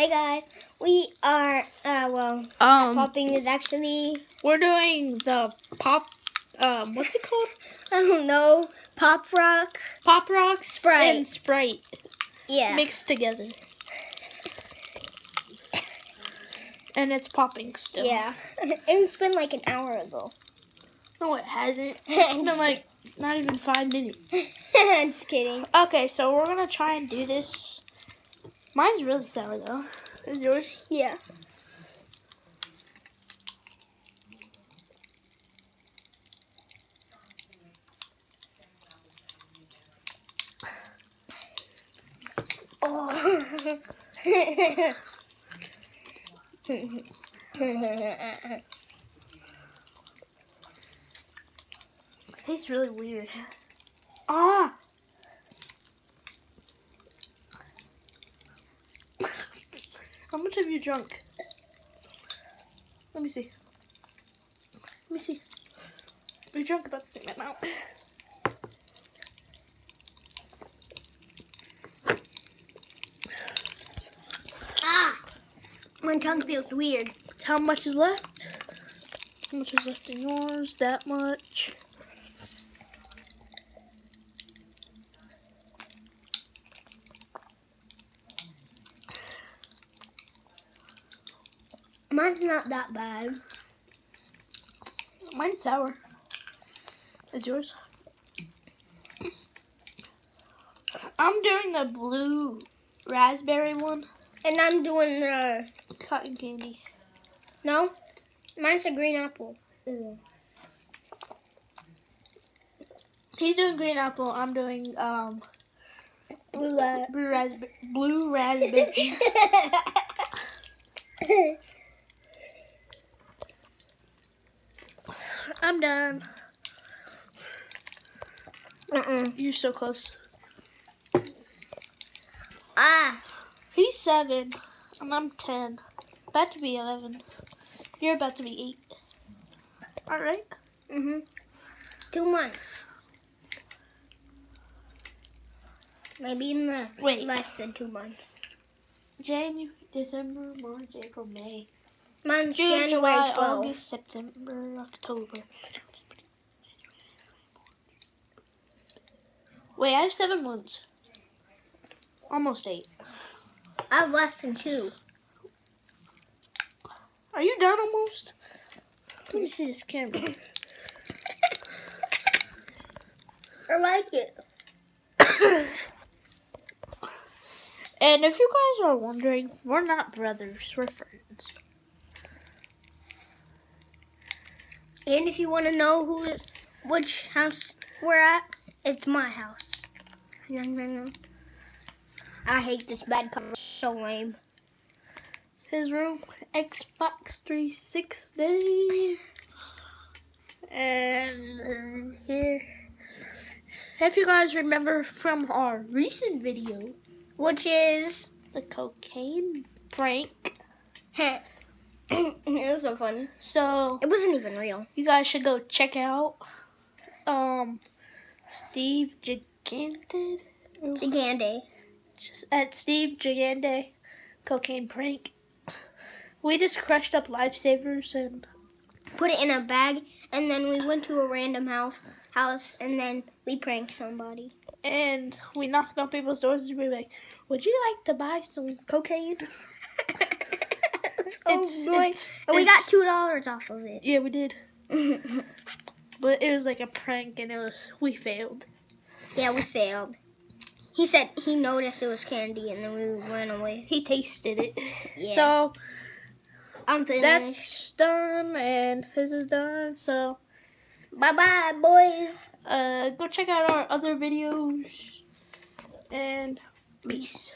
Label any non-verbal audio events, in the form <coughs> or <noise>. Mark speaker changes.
Speaker 1: Hey guys, we are uh well
Speaker 2: Um,
Speaker 1: popping is actually
Speaker 2: we're doing the pop. Um, what's it called? <laughs>
Speaker 1: I don't know pop rock.
Speaker 2: Pop rocks
Speaker 1: Sprite.
Speaker 2: and Sprite
Speaker 1: Yeah.
Speaker 2: mixed together, and it's popping still.
Speaker 1: yeah. <laughs> it's been like an hour ago.
Speaker 2: No, it hasn't. <laughs> It's been like not even five minutes.
Speaker 1: I'm Just kidding.
Speaker 2: Okay, so we're gonna try and do this. Mine's really sour though. Is yours?
Speaker 1: Yeah. <laughs> Oh.
Speaker 2: It tastes really weird. Ah. How much have you drunk? Let me see. Let me see. We drunk about the same amount.
Speaker 1: ah! My tongue feels weird.
Speaker 2: How much is left? How much is left in yours? That much.
Speaker 1: Mine's not that bad.
Speaker 2: Mine's sour. Is yours? I'm doing the blue raspberry one.
Speaker 1: And I'm doing the
Speaker 2: Cotton candy.
Speaker 1: no. Mine's a green apple.
Speaker 2: He's doing green apple. I'm doing um
Speaker 1: Blue
Speaker 2: blue raspberry. Blue <laughs> raspberry. I'm done.
Speaker 1: Mm-mm.
Speaker 2: You're so close.
Speaker 1: Ah,
Speaker 2: He's seven, and I'm ten. About to be eleven. You're about to be eight. All right.
Speaker 1: Mm-hmm. Two months. Maybe in the
Speaker 2: Wait.
Speaker 1: less than two months.
Speaker 2: January, December, March, April, May.
Speaker 1: Mine's
Speaker 2: June,
Speaker 1: January
Speaker 2: July,
Speaker 1: 12.
Speaker 2: August, September, October. Wait, I have seven months. Almost eight.
Speaker 1: I have less than two.
Speaker 2: Are you done almost? Let me see this camera. <coughs>
Speaker 1: I like it. <coughs>
Speaker 2: and if you guys are wondering, we're not brothers, we're friends.
Speaker 1: And if you want to know who, which house we're at, it's my house. I hate this bad color. So lame.
Speaker 2: It's his room, Xbox 360. And here. If you guys remember from our recent video,
Speaker 1: Which is,
Speaker 2: the cocaine prank. <clears throat>
Speaker 1: it was so funny.
Speaker 2: So
Speaker 1: It wasn't even real.
Speaker 2: you guys should go check out um Steve Gigante
Speaker 1: Gigante.
Speaker 2: just at Steve Gigante cocaine prank. We just crushed up lifesavers and
Speaker 1: Put it in a bag, and then we went to a random house, house, and then we pranked somebody.
Speaker 2: and we knocked on people's doors and we were like, "Would you like to buy some cocaine?"
Speaker 1: Oh
Speaker 2: It's-
Speaker 1: boy!
Speaker 2: it's-
Speaker 1: and we got two dollars off of it.
Speaker 2: Yeah, we did, <laughs> but it was like a prank and it was we failed.
Speaker 1: yeah, we failed. He said he noticed it was candy, and then we ran away.
Speaker 2: He tasted it,
Speaker 1: Yeah.
Speaker 2: so
Speaker 1: I'm finished.
Speaker 2: that's done and his is done. So.
Speaker 1: Bye bye, boys.
Speaker 2: uh, go check out our other videos and peace.